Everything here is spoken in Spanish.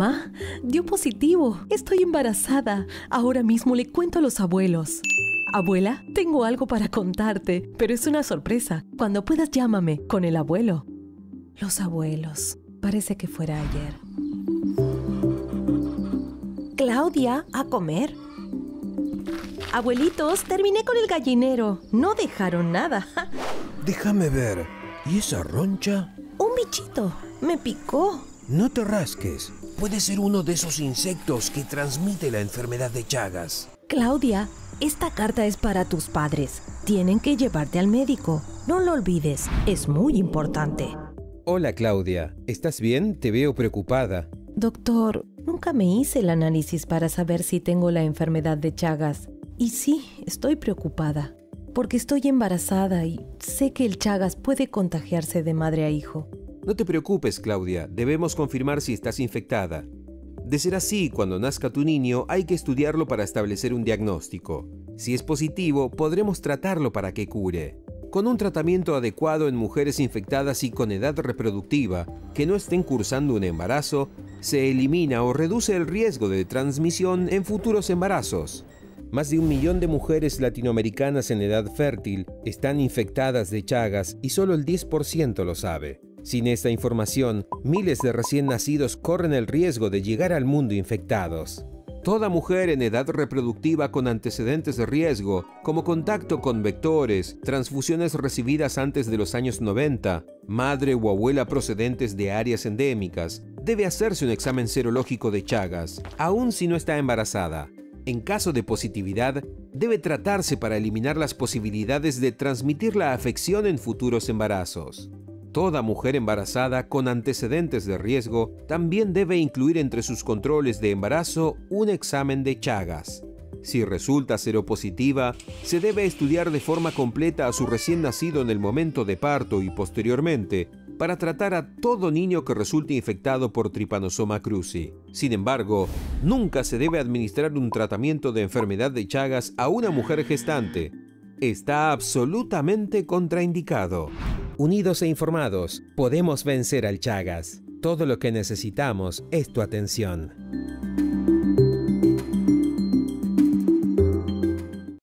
Mamá, dio positivo. Estoy embarazada. Ahora mismo le cuento a los abuelos. Abuela, tengo algo para contarte, pero es una sorpresa. Cuando puedas llámame con el abuelo. Los abuelos. Parece que fuera ayer. Claudia, a comer. Abuelitos, terminé con el gallinero. No dejaron nada. Déjame ver. ¿Y esa roncha? Un bichito. Me picó. No te rasques. Puede ser uno de esos insectos que transmite la enfermedad de Chagas. Claudia, esta carta es para tus padres. Tienen que llevarte al médico. No lo olvides. Es muy importante. Hola Claudia, ¿estás bien? Te veo preocupada. Doctor, nunca me hice el análisis para saber si tengo la enfermedad de Chagas. Y sí, estoy preocupada, porque estoy embarazada y sé que el Chagas puede contagiarse de madre a hijo. No te preocupes, Claudia, debemos confirmar si estás infectada. De ser así, cuando nazca tu niño, hay que estudiarlo para establecer un diagnóstico. Si es positivo, podremos tratarlo para que cure. Con un tratamiento adecuado en mujeres infectadas y con edad reproductiva que no estén cursando un embarazo, se elimina o reduce el riesgo de transmisión en futuros embarazos. Más de un millón de mujeres latinoamericanas en edad fértil están infectadas de Chagas y solo el 10% lo sabe. Sin esta información, miles de recién nacidos corren el riesgo de llegar al mundo infectados. Toda mujer en edad reproductiva con antecedentes de riesgo, como contacto con vectores, transfusiones recibidas antes de los años 90, madre o abuela procedentes de áreas endémicas, debe hacerse un examen serológico de Chagas, aun si no está embarazada. En caso de positividad, debe tratarse para eliminar las posibilidades de transmitir la afección en futuros embarazos. Toda mujer embarazada con antecedentes de riesgo también debe incluir entre sus controles de embarazo un examen de Chagas. Si resulta seropositiva, se debe estudiar de forma completa a su recién nacido en el momento de parto y posteriormente, para tratar a todo niño que resulte infectado por Trypanosoma cruzi. Sin embargo, nunca se debe administrar un tratamiento de enfermedad de Chagas a una mujer gestante. Está absolutamente contraindicado. Unidos e informados, podemos vencer al Chagas. Todo lo que necesitamos es tu atención.